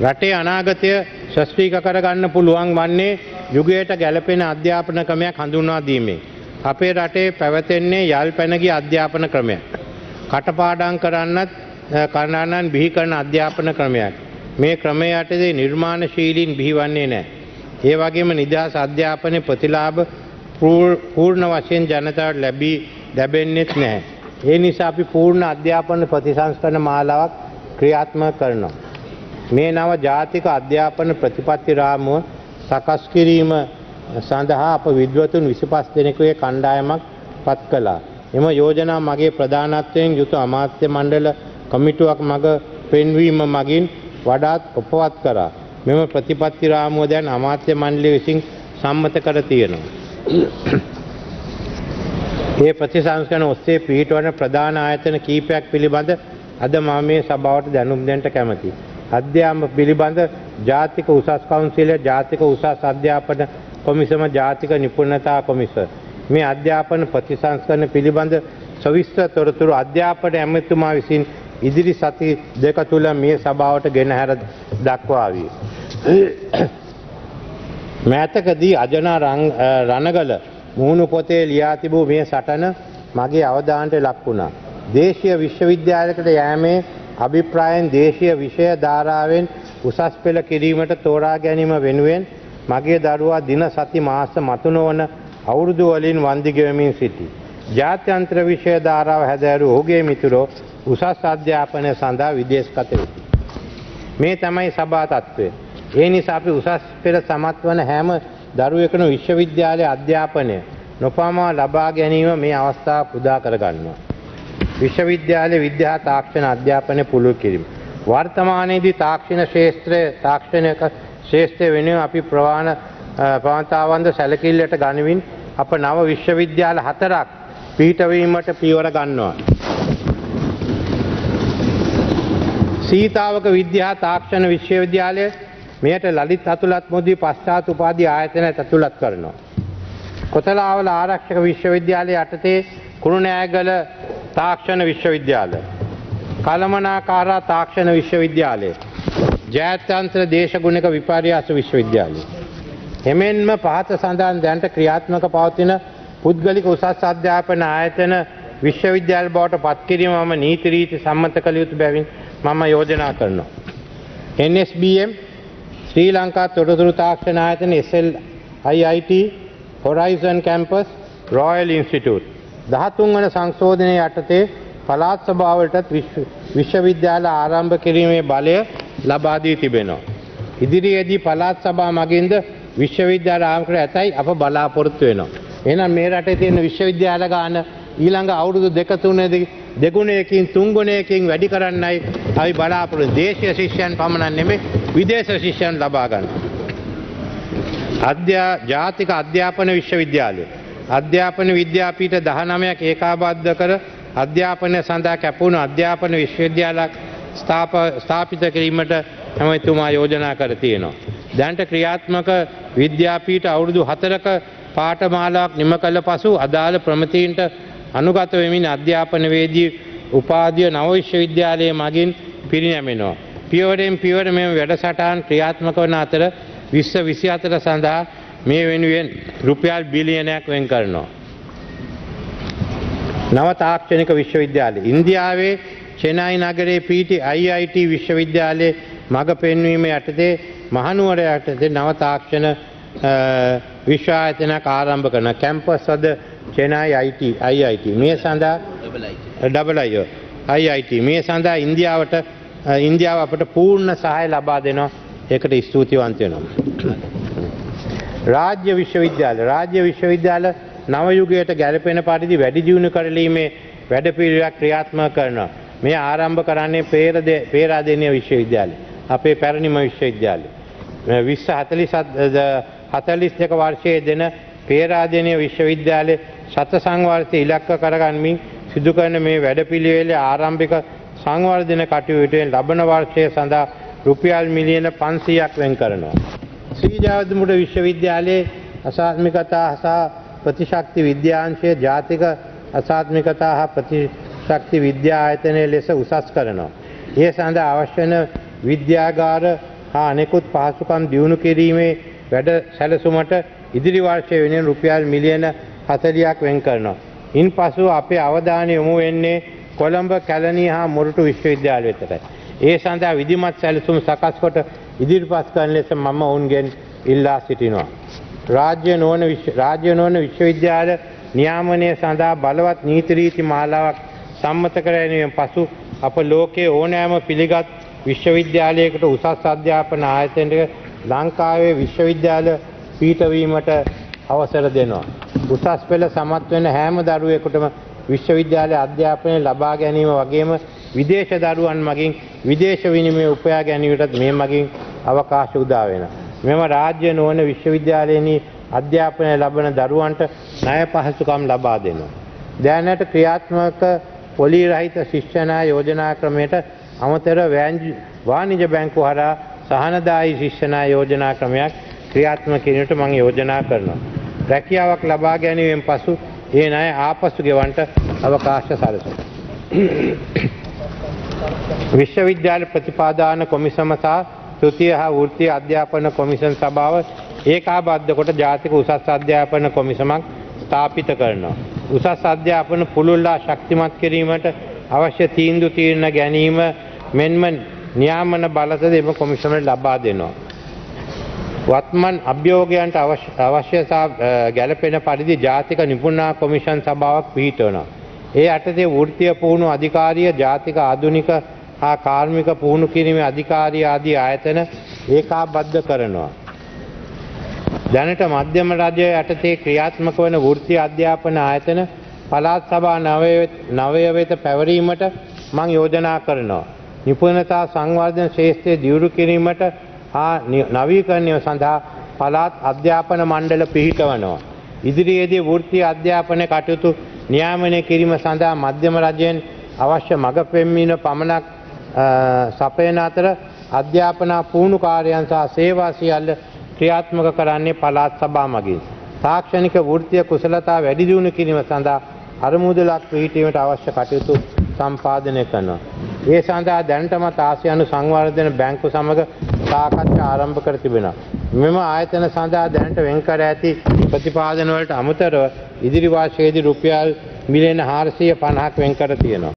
රටේ අනාගතය ශස්ත්‍රීක කරගන්න පුළුවන් වන්නේ යුගයට ගැලපෙන අධ්‍යාපන ක්‍රමයක් හඳුන්වා දීමේ. අපේ රටේ පැවතෙන්නේ යල් පැනගි අධ්‍යාපන ක්‍රමයක්. කටපාඩං කරන්නත් කරන්නන් බිහි කරන අධ්‍යාපන ක්‍රමයක්. මේ ක්‍රමය යටතේ නිර්මාණශීලීන් බිහිවන්නේ නැහැ. ඒ වගේම නිදහස් අධ්‍යාපනය ප්‍රතිලාභ පූර්ණ වශයෙන් ජනතාවට ලැබී ලැබෙන්නෙත් නැහැ. ඒ නිසා අපි පූර්ණ අධ්‍යාපන ප්‍රතිසංස්කරණ මාලාවක් ක්‍රියාත්මක කරනවා. මේ නව ජාතික අධ්‍යාපන ප්‍රතිපත්ති රාමුව සකස් කිරීම සඳහා අප විද්වතුන් 25 දෙනෙකුගේ කණ්ඩායමක් පත් කළා. එම යෝජනා මගේ ප්‍රධානත්වයෙන් යුතු අමාත්‍ය මණ්ඩල කමිටුවක් මග පෙන්වීම මගින් වඩාත් උපවත් කරා. මෙම ප්‍රතිපත්ති රාමුව දැන් අමාත්‍ය මණ්ඩලය විසින් සම්මත කර තියෙනවා. ඒ ප්‍රතිසංස්කරණ ඔස්සේ පිහිටවන ප්‍රධාන ආයතන කීපයක් පිළිබඳ අද මම මේ සභාවට දැනුම් දෙන්න කැමැතියි. අධ්‍යාපන පිළිබඳ ජාතික උසස් කවුන්සිලය ජාතික උසස් අධ්‍යාපන කොමිසම ජාතික නිපුණතා කොමිස මේ අධ්‍යාපන ප්‍රතිසංස්කරණ පිළිබඳ සවිස්තර තොරතුරු අධ්‍යාපන ඇමතුමා විසින් ඉදිරි සති දෙක තුළ මේ සභාවට ගෙනහැර දක්වාවී. මෑතකදී අජනා රණගල මුහුණු පොතේ ලියා තිබූ මේ සටන මගේ අවධානට ලක් වුණා. දේශීය විශ්වවිද්‍යාලයකට යෑමේ අභිප්‍රායෙන් දේශීය විෂය ධාරාවෙන් උසස් පෙළ කිරීමට තෝරා ගැනීම වෙනුවෙන් මගේ දරුවා දින සති මාස මතු නොවන අවුරුදු වලින් වන්දි ගෙවමින් සිටි. ජාත්‍යන්තර විෂය ධාරාව හැදෑරු ඔහුගේ මිතුරෝ උසස් අධ්‍යාපනය සඳහා විදේශගත වෙති. මේ තමයි සභා තත්ත්වය. ඒ නිසා අපි උසස් පෙළ සමත් වන හැම දරුවෙකුණු විශ්වවිද්‍යාලය අධ්‍යාපනය නොපමා ලබා ගැනීම මේ අවස්ථාව පුදා කරගන්නවා. විශ්වවිද්‍යාලය විද්‍යා තාක්ෂණ අධ්‍යාපනය පුළුල් කිරීම. වර්තමානයේදී තාක්ෂණ ශේත්‍රය තාක්ෂණයක ශේෂ්ත්‍රය වෙනුවෙන් අපි ප්‍රවාණ ප්‍රවණතාවන්ද සැලකිල්ලට ගනිමින් අප නව විශ්වවිද්‍යාල හතරක් පිහිටවීමට පියවර ගන්නවා. සීතාවක විද්‍යා තාක්ෂණ විශ්වවිද්‍යාලය මෙයට ලලිත් අතුලත් මුදී පශ්චාත් උපාධි ආයතන ඇතුළත් කරනවා. කොතලාවල ආරක්ෂක විශ්වවිද්‍යාලය යටතේ කුරුණෑගල තාක්ෂණ විශ්වවිද්‍යාල. කළමනාකාරා තාක්ෂණ විශ්වවිද්‍යාලය. ජාත්‍යන්ත්‍ර දේශගුණක විපර්යාස විශ්වවිද්‍යාලය. එමෙන්ම පහත සඳහන් දැන්ට ක්‍රියාත්මක පවතින පුද්ගලික උසස් අධ්‍යාපන ආයතන විශ්වවිද්‍යාල බවට පත්කිරීම මම නීතිරීති සම්මත කළ යුතු බැවින් මම යෝජනා කරනවා. NSBM ශ්‍රී ලංකා තොරතුරු තාක්ෂණ ආයතන SL IIT Horizon Campus Royal Institute දහතුන් වන සංශෝධනය යටතේ පළාත් සභාවලටත් විශ්වවිද්‍යාල ආරම්භ කිරීමේ බලය ලබාදී තිබෙනවා. ඉදිරියේදී පළාත් සභා මගින්ද විශ්වවිද්‍යාල ආරම්භ කර ඇතැයි අප බලාපොරොත්තු වෙනවා. එහෙනම් මේ රටේ තියෙන විශ්වවිද්‍යාල ගාන ඊළඟ අවුරුදු දෙක තුනේදී දෙගුණයකින් තුන්ගුණයකින් වැඩි කරන්නයි අපි බලාපොරොත්තු දේශීය ශිෂ්‍යයන් පමණක් නෙමෙයි විදේශ ශිෂ්‍යයන් ලබා ගන්න. අධ්‍යා ජාතික අධ්‍යාපන විශ්වවිද්‍යාලය අධ්‍යාපන විද්‍යාපීඨ 19ක් ඒකාබද්ධ කර අධ්‍යාපනය සඳහා කැපුණු අධ්‍යාපන විශ්වවිද්‍යාලයක් ස්ථාපිත කිරීමට හැමතුමා යෝජනා කර තියෙනවා. දැන්ට ක්‍රියාත්මක විද්‍යාපීඨ අවුරුදු 4ක පාඨමාලාවක් නිම කළ පසු අදාළ ප්‍රමතීන්ට අනුගත වෙමින් අධ්‍යාපනවේදී උපාධිය නව විශ්වවිද්‍යාලයේ මගින් පිරිනැමෙනවා. පියවරෙන් පියවර මෙම වැඩසටහන් ක්‍රියාත්මක වන අතර විශ්ව 24 සඳහා මේ වෙනුවෙන් රුපියල් බිලියනයක් වෙන් කරනවා. නව තාක්ෂණික විශ්වවිද්‍යාලය. ඉන්දියාවේ චෙනයි නගරේ පිහිටි IIT විශ්වවිද්‍යාලයේ මඟ පෙන්වීම යටතේ මහනුවර යටතේ නව තාක්ෂණ විශ්වායතනයක් ආරම්භ කරන කැම්පස් වද චෙනයි IT IIT මේ සඳහා ඩබලයි IIT මේ සඳහා ඉන්දියාවට ඉන්දියාව අපට පූර්ණ සහාය ලබා දෙනවා. ඒකට ස්තුතිවන්ත වෙනවා. රාජ්‍ය විශ්වවිද්‍යාල රාජ්‍ය විශ්වවිද්‍යාල නවයුගයට ගැලපෙන පරිදි වැඩි දියුණු කරලීමේ වැඩපිළිවෙලක් ක්‍රියාත්මක කරනවා. මේ ආරම්භ කරන්නේ පේරාදෙණිය විශ්වවිද්‍යාලය. අපේ පැරණිම විශ්වවිද්‍යාලය. 20 42 වර්ෂයේ දෙන පේරාදෙණිය විශ්වවිද්‍යාලයේ ශත සංවර්ධය ඉලක්ක කරගනිමින් සිදු කරන මේ වැඩපිළිවෙලේ ආරම්භික සංවර්ධන කටයුතුවෙන් ලබන වර්ෂය සඳහා රුපියල් මිලියන 500ක් වෙන් කරනවා. ශ්‍රී ජයවර්ධනපුර විශ්වවිද්‍යාලයේ අසාත්මිකතා සහ ප්‍රතිශක්ති විද්‍යාංශය ජාතික අසාත්මිකතා හා ප්‍රතිශක්ති විද්‍යා ආයතනය ලෙස උසස් කරනවා. ඒ සඳහා අවශ්‍ය වන විද්‍යාගාර හා අනෙකුත් පහසුකම් දියුණු කිරීමේ වැඩ සැලසුමට ඉදිරි වර්ෂය වෙනුවෙන් රුපියල් මිලියන 40ක් වෙන් කරනවා. ඉන්පසු අපේ අවධානය යොමු වෙන්නේ කොළඹ කැලණිය හා මොරටු විශ්වවිද්‍යාල වෙතටයි. ඒ සඳහා විධිමත් සැලසුම් සකස් කොට ඉදිරිපත් කරන ලෙස මම ඔවුන්ගෙන් ඉල්ලා සිටිනවා. රාජ්‍ය නොවන රාජ්‍ය නොවන විශ්වවිද්‍යාල නියාමනය සඳහා බලවත් නීති රීති මාලාවක් සම්මත කර ගැනීමෙන් පසු අප ලෝකයේ ඕනෑම පිළිගත් විශ්වවිද්‍යාලයකට උසස් අධ්‍යාපන ආයතනයක ලංකාවේ විශ්වවිද්‍යාල පීඨවීමට අවසර දෙනවා. උසස් පෙළ සමත් වෙන හැම දරුවෙකුටම විශ්වවිද්‍යාල අධ්‍යාපනය ලබා ගැනීම වගේම විදේශ දරුවන් මගින් විදේශ විනිමය උපයා ගැනීමටත් මේ මගින් අවකාශ උදා වෙනවා. මෙම රාජ්‍ය නොවන විශ්වවිද්‍යාලයේදී අධ්‍යාපනය ලබන දරුවන්ට ණය පහසුකම් ලබා දෙනවා. දැනට ක්‍රියාත්මක පොලි රහිත ශිෂ්‍යනා යෝජනා ක්‍රමයට අමතර වාණිජ බැංකු හරහා සහනදායි ශිෂ්‍යනා යෝජනා ක්‍රමයක් ක්‍රියාත්මක කිරීමට මම යෝජනා කරනවා. රැකියාවක් ලබා ගැනීමෙන් පසු ඒ ණය ආපසු ගෙවන්නට අවකාශ සැලසෙනවා. විශ්වවිද්‍යාල ප්‍රතිපාදාන කොමිසම සහ තෘතිය හා වෘත්තීය අධ්‍යාපන කොමිෂන් සභාව ඒකාබද්ධ කොට ජාතික උසස් අධ්‍යාපන කොමිසමක් ස්ථාපිත කරනවා. උසස් අධ්‍යාපන පුළුල්ලා ශක්තිමත් කිරීමට අවශ්‍ය තීන්දුව తీරන ගැනීම මෙන්ම නියාමන බලතද එම කොමිසමට ලබා දෙනවා. වත්මන් අභ්‍යෝගයන්ට අවශ්‍යතා ගැලපෙන පරිදි ජාතික නිපුණා කොමිෂන් සභාවක් පිහිටවනවා. ඒ අටතේ වෘත්තිය පුහුණු අධිකාරිය ජාතික ආධුනික හා කාර්මික පුහුණු කිරීමේ අධිකාරිය ආදී ආයතන ඒකාබද්ධ කරනවා. දැනට මධ්‍යම රජය යටතේ ක්‍රියාත්මක වන වෘත්ති අධ්‍යාපන ආයතන පළාත් සභා නවය වෙත පැවරීමට මං යෝජනා කරනවා. නිපුණතා සංවර්ධන ශේෂත්‍රය දියුණු කිරීමට හා නවීකරණය සඳහා පළාත් අධ්‍යාපන මණ්ඩල පිහිටවනවා. ඉදිරියේදී වෘත්ති අධ්‍යාපන කටයුතු නියාමනය කිරීම සඳහා මධ්‍යම රජයෙන් අවශ්‍ය මඟ පෙන්වීම පමණක් සපයන අතර අධ්‍යාපන පුහුණු කාර්යයන් සහ සේවා සියල්ල ක්‍රියාත්මක කරන්නේ පළාත් සභා මගින්. තාක්ෂණික වෘත්තීය කුසලතා වැඩි දියුණු කිරීම සඳහා අරමුදලක් පිහිටීමට අවශ්‍ය කටයුතු සම්පාදනය කරනවා. ඒ සඳහා දැනටමත් ආසියානු සංවර්ධන බැංකු සමග සාකච්ඡා ආරම්භ කර තිබෙනවා. මෙම ආයතන සඳහා දැනට වෙන් කර ඇති ප්‍රතිපාදන වලට අමතරව ඉදිරි වර්ෂයේදී රුපියල් මිලියන 450ක් වෙන් කර තියෙනවා.